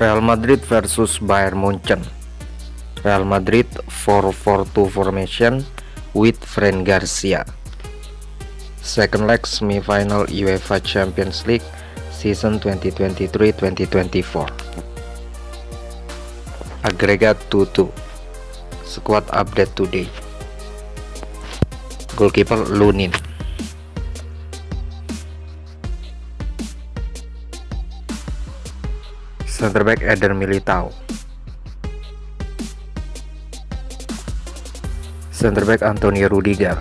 Real Madrid versus Bayern Munchen. Real Madrid 4-4-2 formation with Fran Garcia. Second leg semi-final UEFA Champions League season 2023-2024. Agregat 2-2. Squad update today. Goalkeeper Lunin. Center back Eder Militao. Center back Antonio Rudiger.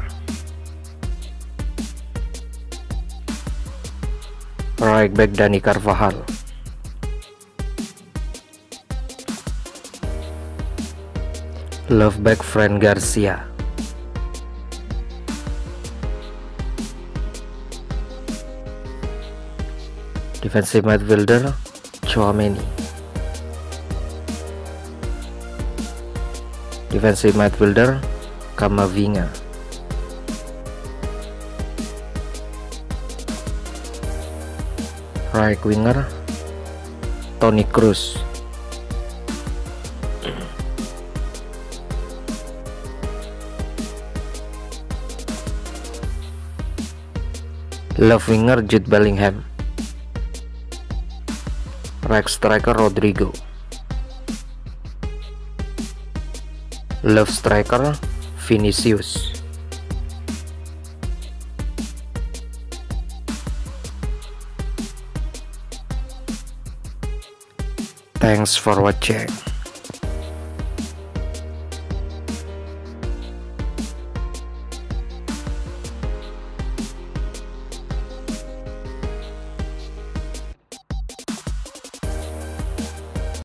Right back Dani Carvajal. Left back Fran Garcia. Defensive midfielder Chouameni. Defensive midfielder Kamavinga. Right winger Toni Kroos. Left winger Jude Bellingham. Right striker Rodrigo. Left striker Vinicius. Thanks for watching.